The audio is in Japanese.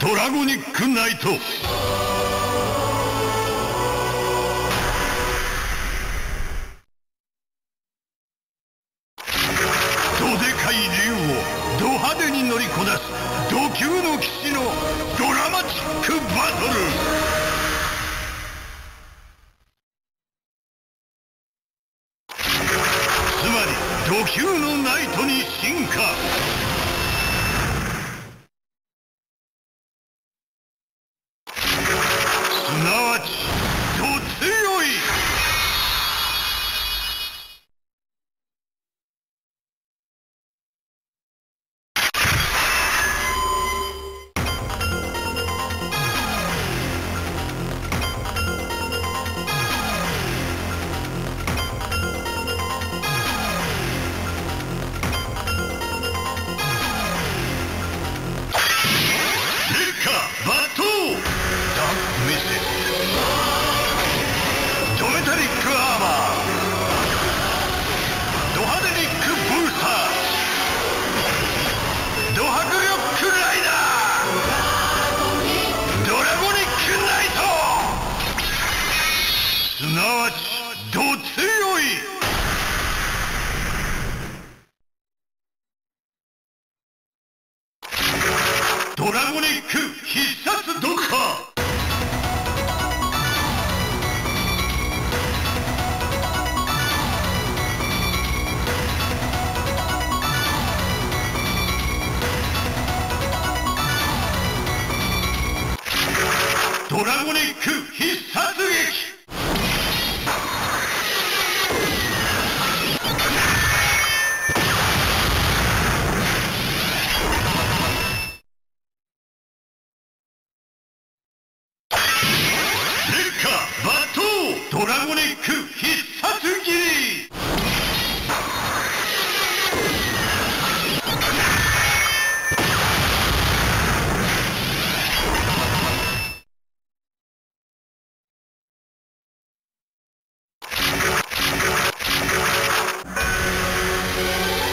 ドラゴニックナイト。どでかい竜をド派手に乗りこなすド級の騎士のドラマチックバトル。つまりド級のナイトに進化。すなわちど強い。ドラゴニック必殺ドクタードラゴニック必殺撃